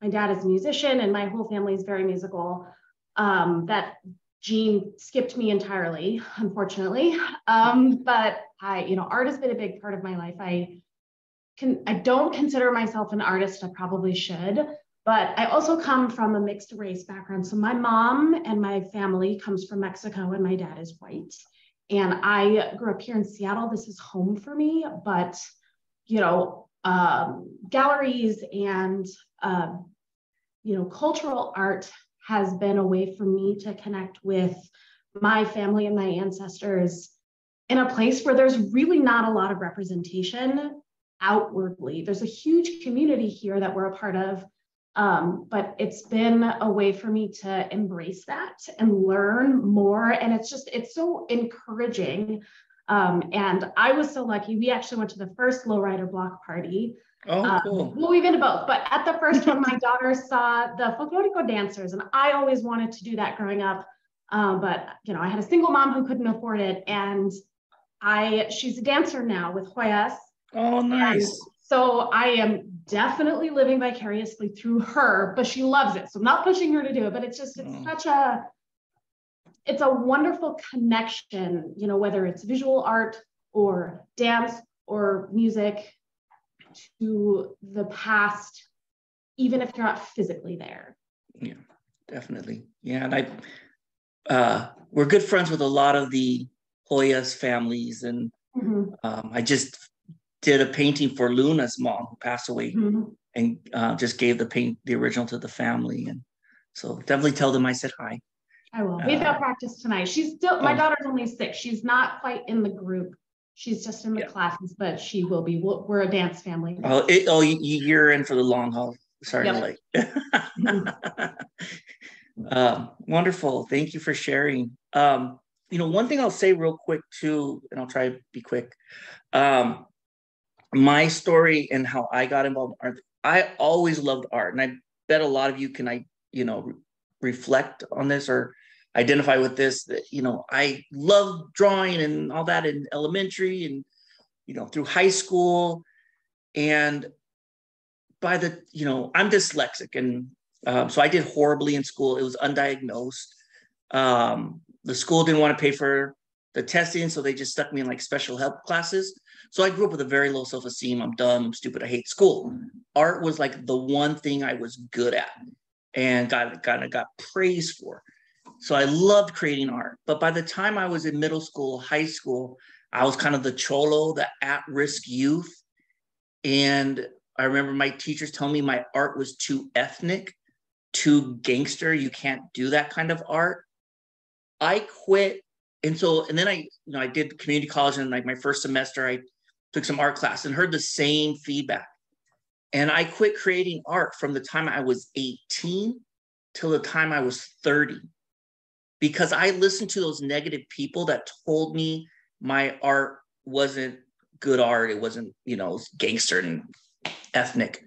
My dad is a musician, and my whole family is very musical. Um, that gene skipped me entirely, unfortunately. Um, but I, you know, art has been a big part of my life. I can, I don't consider myself an artist. I probably should. But I also come from a mixed race background. So my mom and my family comes from Mexico and my dad is white. And I grew up here in Seattle. This is home for me, but you know, um, galleries and uh, you know, cultural art has been a way for me to connect with my family and my ancestors in a place where there's really not a lot of representation outwardly. There's a huge community here that we're a part of um, but it's been a way for me to embrace that and learn more. And it's just, it's so encouraging. Um, and I was so lucky. We actually went to the first lowrider block party. Oh, um, cool. well, we've been to both, but at the first one, my daughter saw the folklorico dancers, and I always wanted to do that growing up. Um, but you know, I had a single mom who couldn't afford it, and I she's a dancer now with Joyas. Oh, nice. So I am definitely living vicariously through her, but she loves it. So I'm not pushing her to do it, but it's just, it's mm. such a, it's a wonderful connection, you know, whether it's visual art or dance or music to the past, even if you're not physically there. Yeah, definitely. Yeah. And I, uh, we're good friends with a lot of the Joyas families. And mm-hmm. um, I just did a painting for Luna's mom who passed away mm-hmm. and uh, just gave the paint, the original to the family. And so definitely tell them I said hi. I will. We've got uh, practice tonight. She's still, my oh. daughter's only six. She's not quite in the group. She's just in the yeah. classes, but she will be. we are a dance family. Oh, it, oh, you're in for the long haul. Sorry, yep. like. um, wonderful. Thank you for sharing. Um, you know, one thing I'll say real quick too, and I'll try to be quick. Um, my story and how I got involved in art, I always loved art. And I bet a lot of you can I, you know, re- reflect on this or identify with this that, you know, I love drawing and all that in elementary and, you know, through high school. And by the, you know, I'm dyslexic. And um, so I did horribly in school. It was undiagnosed. Um, the school didn't want to pay for the testing. So they just stuck me in like special help classes. So I grew up with a very low self esteem. I'm dumb, I'm stupid, I hate school. Art was like the one thing I was good at and got, got, got praised for. So I loved creating art. But by the time I was in middle school, high school, I was kind of the cholo, the at risk youth. And I remember my teachers telling me my art was too ethnic, too gangster. You can't do that kind of art. I quit. And so, and then I, you know, I did community college and like my first semester, I took some art class and heard the same feedback. And I quit creating art from the time I was 18 till the time I was 30 because I listened to those negative people that told me my art wasn't good art. It wasn't, you know, gangster and ethnic.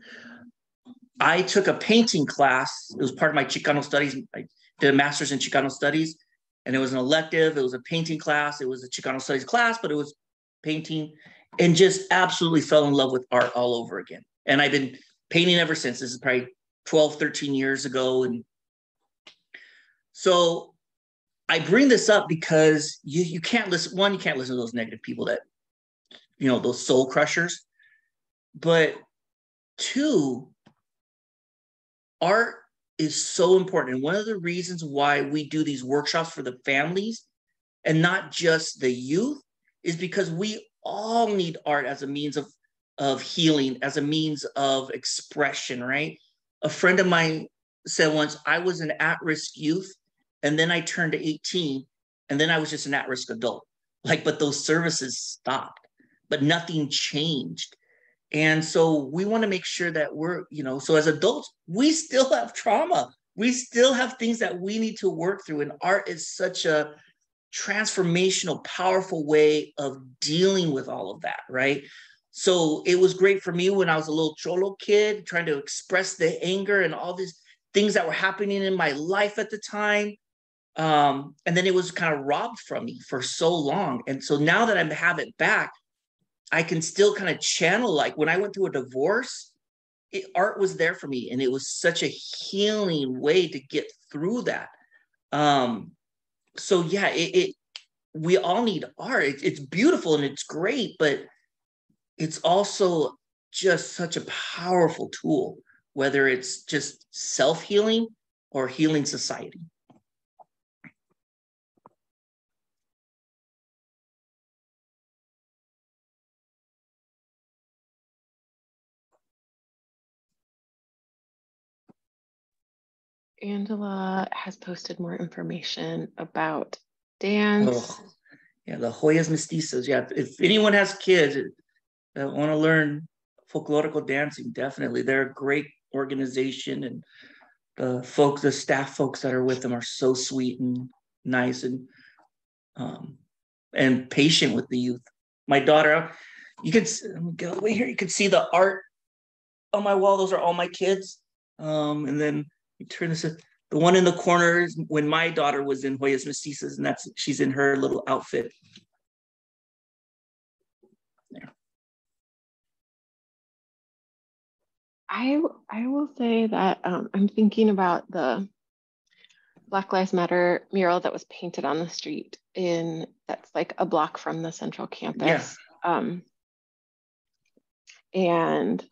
I took a painting class. It was part of my Chicano studies. I did a master's in Chicano studies and it was an elective. It was a painting class. It was a Chicano studies class, but it was painting and just absolutely fell in love with art all over again. And I've been painting ever since. This is probably 12, 13 years ago. And so I bring this up because you, you can't listen, one, you can't listen to those negative people that, you know, those soul crushers. But two, art is so important. And one of the reasons why we do these workshops for the families and not just the youth is because we all need art as a means of of healing as a means of expression right? A friend of mine said once i was an at-risk youth and then i turned to 18 and then i was just an at-risk adult. Like but those services stopped but nothing changed. And so we want to make sure that we're you know so as adults we still have trauma. We still have things that we need to work through and art is such a transformational, powerful way of dealing with all of that, right? so it was great for me when I was a little cholo kid trying to express the anger and all these things that were happening in my life at the time. Um, and then it was kind of robbed from me for so long. And so now that I have it back, I can still kind of channel like when I went through a divorce, it, art was there for me and it was such a healing way to get through that. Um, so yeah, it, it we all need art. It, it's beautiful and it's great, but it's also just such a powerful tool, whether it's just self healing or healing society. Angela has posted more information about dance. Oh, yeah, the Joyas Mestizas. Yeah, if anyone has kids that want to learn folklorical dancing, definitely. They're a great organization, and the folks, the staff folks that are with them are so sweet and nice and um, and patient with the youth. My daughter, you could go away here. You could see the art on my wall. Those are all my kids. Um, and then turn this. The one in the corner is when my daughter was in Joyas Mestizas, and that's she's in her little outfit. There. I I will say that um, I'm thinking about the Black Lives Matter mural that was painted on the street in that's like a block from the central campus. Yeah. Um, and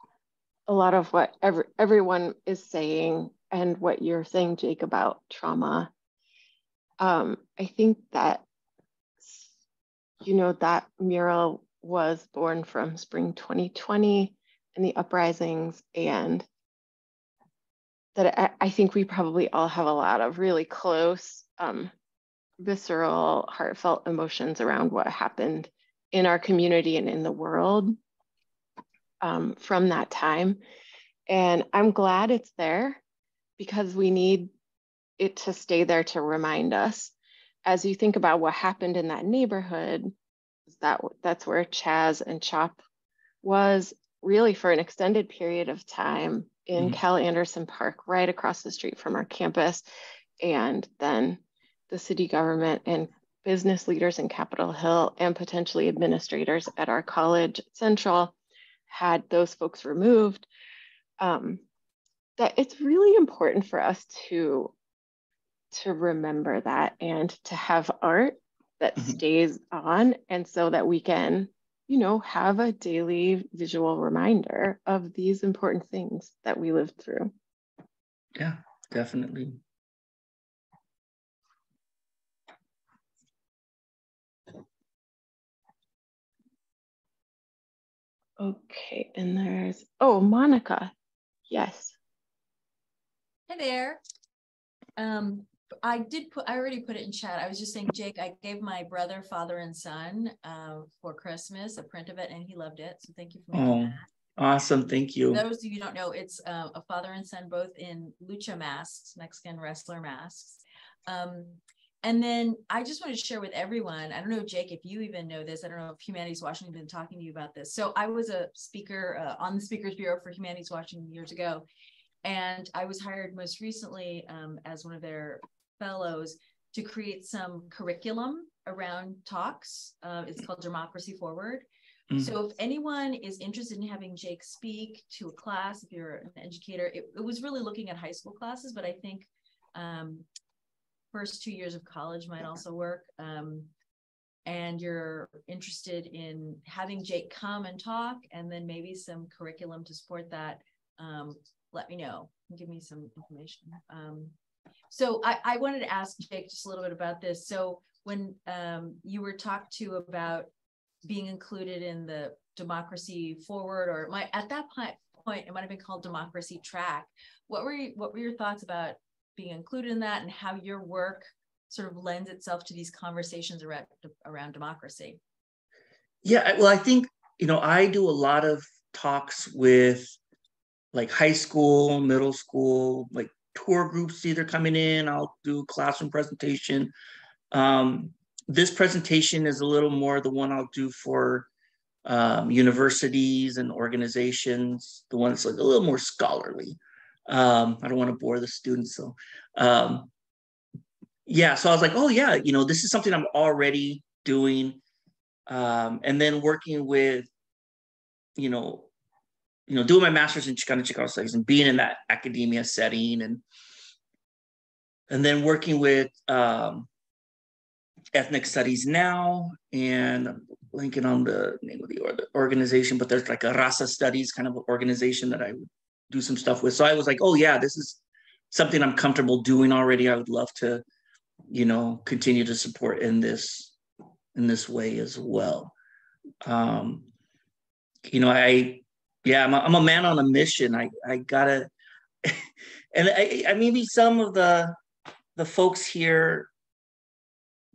a lot of what every, everyone is saying and what you're saying, Jake, about trauma, um, I think that, you know, that mural was born from spring 2020 and the uprisings, and that I, I think we probably all have a lot of really close, um, visceral, heartfelt emotions around what happened in our community and in the world um, from that time. And I'm glad it's there because we need it to stay there to remind us. As you think about what happened in that neighborhood that that's where chaz and chop was really for an extended period of time in mm-hmm. cal anderson park right across the street from our campus. And then the city government and business leaders in capitol hill and potentially administrators at our college central had those folks removed. Um, that it's really important for us to to remember that and to have art that mm-hmm. stays on and so that we can you know have a daily visual reminder of these important things that we lived through. Yeah definitely. Okay and there's oh monica. Yes Hi there. Um, I did put, I already put it in chat. I was just saying, Jake, I gave my brother, father, and son uh, for Christmas a print of it, and he loved it. So thank you for making oh, that. Awesome. Thank you. For those of you don't know, it's uh, a father and son, both in lucha masks, Mexican wrestler masks. Um, and then I just wanted to share with everyone. I don't know, Jake, if you even know this. I don't know if Humanities Washington been talking to you about this. So I was a speaker uh, on the Speakers Bureau for Humanities Washington years ago, and I was hired most recently um, as one of their fellows to create some curriculum around talks. Uh, it's called Democracy Forward. Mm. So if anyone is interested in having Jake speak to a class, if you're an educator, it, it was really looking at high school classes, but I think um, first two years of college might also work. Um, and you're interested in having Jake come and talk, and then maybe some curriculum to support that, um, let me know and give me some information. Um, so I, I, wanted to ask Jake just a little bit about this. So when um, you were talked to about being included in the democracy forward, or my at that point, point it might have been called democracy track. What were you, what were your thoughts about being included in that, and how your work sort of lends itself to these conversations around around democracy? Yeah, well, I think you know I do a lot of talks with like high school, middle school, like tour groups either coming in. I'll do classroom presentation. Um, this presentation is a little more the one I'll do for um, universities and organizations, the ones like a little more scholarly. Um, I don't want to bore the students, so um, yeah. So I was like, oh yeah, you know, this is something I'm already doing, um, and then working with, you know, you know, doing my master's in Chicano Chicano studies and being in that academia setting, and and then working with um, ethnic studies now and I'm blanking on the name of the organization, but there's like a Raza Studies kind of organization that I would do some stuff with. So I was like, oh yeah, this is something I'm comfortable doing already. I would love to, you know, continue to support in this in this way as well. Um, you know, I yeah, I'm a, I'm a man on a mission. I I gotta, and I, I maybe some of the the folks here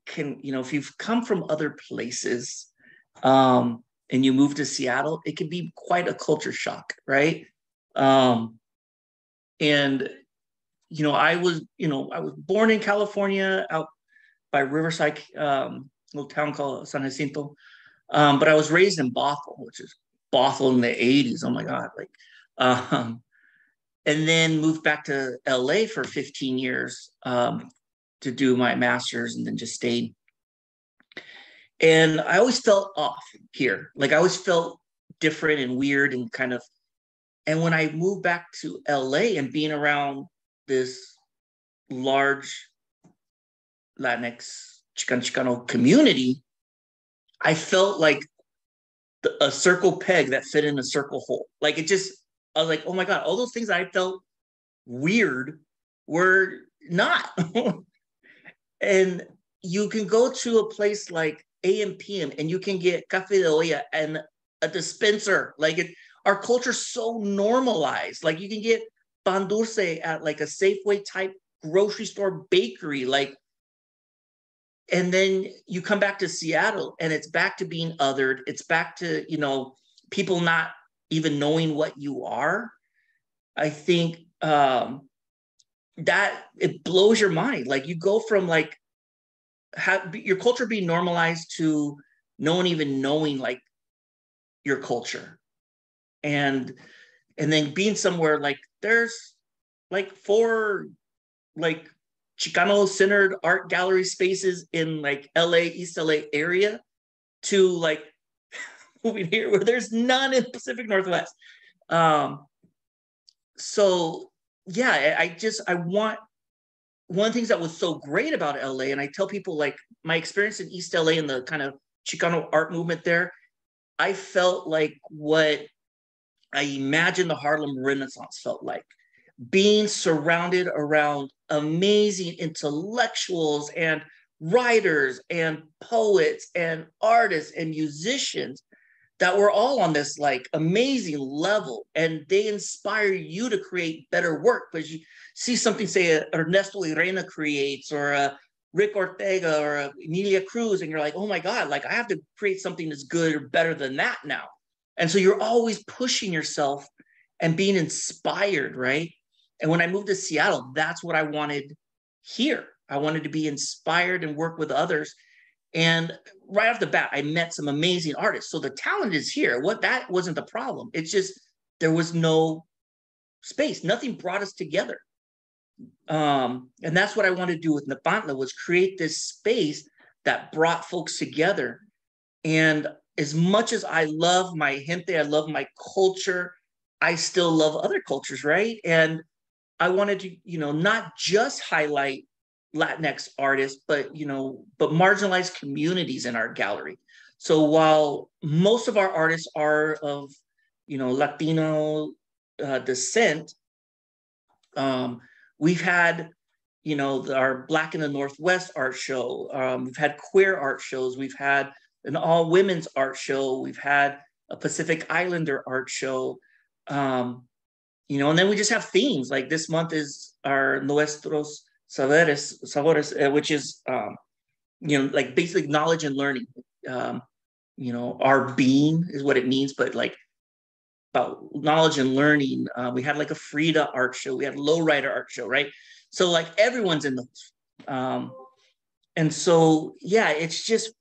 can you know if you've come from other places um, and you move to Seattle, it can be quite a culture shock, right? Um, and you know, I was, you know, I was born in California, out by Riverside, um, little town called San Jacinto, um, but I was raised in Bothell, which is Bothell in the '80s. Oh my God, like, um, and then moved back to LA for 15 years um, to do my master's, and then just stayed and I always felt off here. Like I always felt different and weird and kind of. And when I moved back to LA and being around this large Latinx Chicano Chicano community, I felt like a circle peg that fit in a circle hole. Like it just, I was like, oh my God, all those things I felt weird were not. and you can go to a place like AM PM and you can get cafe de olla and a dispenser. Like it, our culture's so normalized. Like you can get pan dulce at like a Safeway type grocery store bakery. Like, and then you come back to Seattle and it's back to being othered. It's back to, you know, people not even knowing what you are. I think um that it blows your mind. Like you go from like have your culture be normalized to no one even knowing like your culture and and then being somewhere like there's like four like chicano centered art gallery spaces in like la east la area to like moving here where there's none in pacific northwest. Um so yeah i just i want one of the things that was so great about LA, and I tell people like my experience in East LA and the kind of Chicano art movement there, I felt like what I imagine the Harlem Renaissance felt like. Being surrounded around amazing intellectuals and writers and poets and artists and musicians that were all on this like amazing level. And they inspire you to create better work. Because you see something say uh, ernesto Yerena creates or a rick ortega or a emilia cruz and you're like oh my god like i have to create something that's good or better than that now. And so you're always pushing yourself and being inspired right and when i moved to seattle that's what i wanted here i wanted to be inspired and work with others and right off the bat, I met some amazing artists. So the talent is here. What that wasn't the problem. It's just there was no space. Nothing brought us together. Um, and that's what I wanted to do with Nepantla was create this space that brought folks together. And as much as I love my gente, I love my culture, I still love other cultures, right? And I wanted to, you know, not just highlight Latinx artists, but you know, but marginalized communities in our gallery. So while most of our artists are of, you know, Latino uh, descent, um, we've had, you know, our Black in the Northwest art show. Um, we've had queer art shows. We've had an all women's art show. We've had a Pacific Islander art show. Um, you know, and then we just have themes like this month is our Nuestros saberes, sabores, uh, which is, um, you know, like basically knowledge and learning. Um, you know, our being is what it means, but like about knowledge and learning. Uh, we had like a Frida art show. We had Lowrider art show, right? So like everyone's in those. Um, and so, yeah, it's just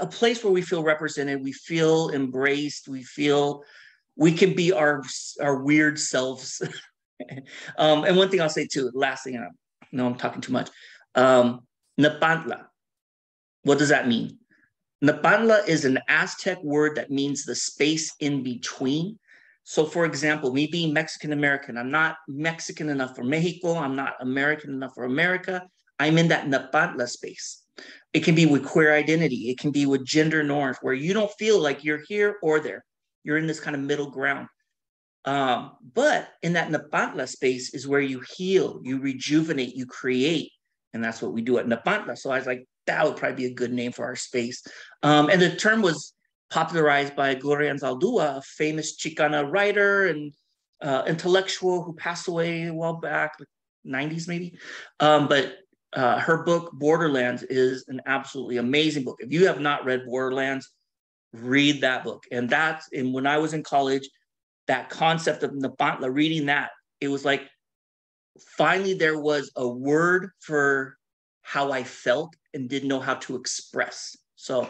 a place where we feel represented, we feel embraced, we feel we can be our our weird selves. um, and one thing I'll say too, last thing, I know I'm talking too much. Um. What does that mean? Nepantla is an Aztec word that means the space in between. So, for example, me being Mexican American, I'm not Mexican enough for Mexico. I'm not American enough for America. I'm in that Nepantla space. It can be with queer identity. It can be with gender norms where you don't feel like you're here or there. You're in this kind of middle ground. Um, but in that Nepantla space is where you heal, you rejuvenate, you create. And that's what we do at Nepantla. So I was like, that would probably be a good name for our space. Um, and the term was popularized by Gloria Anzaldúa, a famous Chicana writer and uh, intellectual who passed away a while back, like 90s maybe. Um, but uh, her book Borderlands is an absolutely amazing book. If you have not read Borderlands, read that book. And that's and when I was in college, that concept of Nepantla, reading that, it was like finally there was a word for how I felt and didn't know how to express. So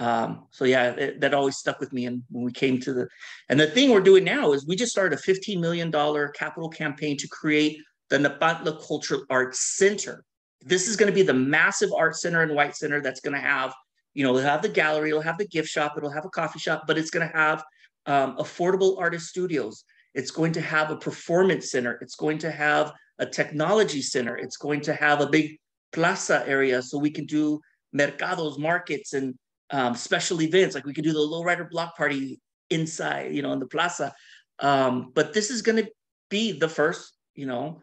um, so yeah, it, that always stuck with me. And when we came to the, and the thing we're doing now is we just started a $15 million capital campaign to create the Nepantla Cultural Arts Center. This is going to be the massive art center and white center that's going to have, you know, it'll have the gallery, it'll have the gift shop, it'll have a coffee shop, but it's going to have um, affordable artist studios. It's going to have a performance center. It's going to have a technology center. It's going to have a big plaza area so we can do mercados, markets, and um, special events. Like we could do the lowrider block party inside, you know, in the plaza. Um, but this is going to be the first, you know,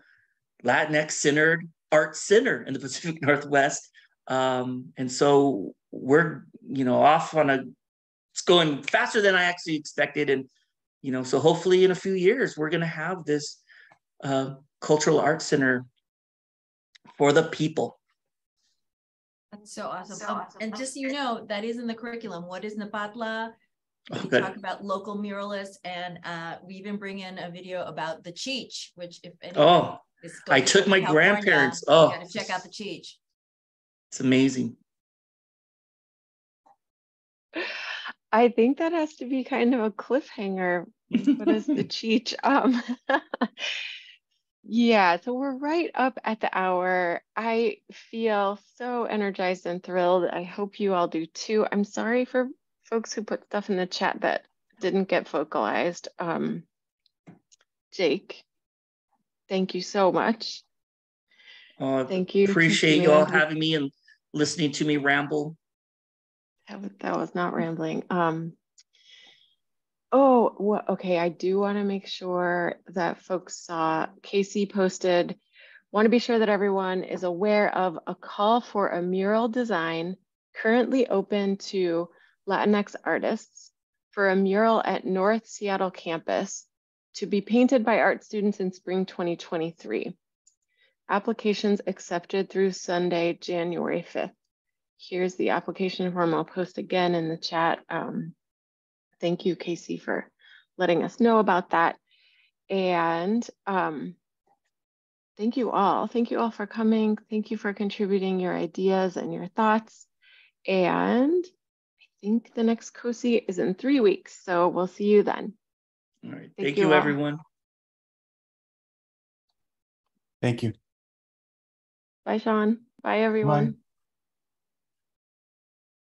Latinx centered art center in the Pacific Northwest. Um, and so we're, you know, off on a, it's going faster than I actually expected. And, you know, so hopefully in a few years, we're going to have this uh, cultural arts center for the people. That's so awesome. So um, awesome. And just so you know, that is in the curriculum. What is Nepantla? We okay. talk about local muralists, and uh, we even bring in a video about the Cheech, which if oh, I took my grandparents. Oh, got to check out the Cheech. It's amazing. I think that has to be kind of a cliffhanger. what is the Cheech? Um, yeah, so we're right up at the hour. I feel so energized and thrilled. I hope you all do too. I'm sorry for folks who put stuff in the chat that didn't get vocalized. Um, Jake, thank you so much. Uh, thank you. Appreciate you all having me and listening to me ramble. That was, that was not rambling. Um, Oh, well, okay. I do want to make sure that folks saw Casey posted. Want to be sure that everyone is aware of a call for a mural design currently open to Latinx artists for a mural at North Seattle campus to be painted by art students in spring 2023. Applications accepted through Sunday, January 5th. Here's the application form. I'll post again in the chat. Um, thank you, Casey, for letting us know about that. And um, thank you all. Thank you all for coming. Thank you for contributing your ideas and your thoughts. And I think the next COSI is in three weeks. So we'll see you then. All right. Thank, thank you, you everyone. Thank you. Bye, Sean. Bye, everyone. Bye.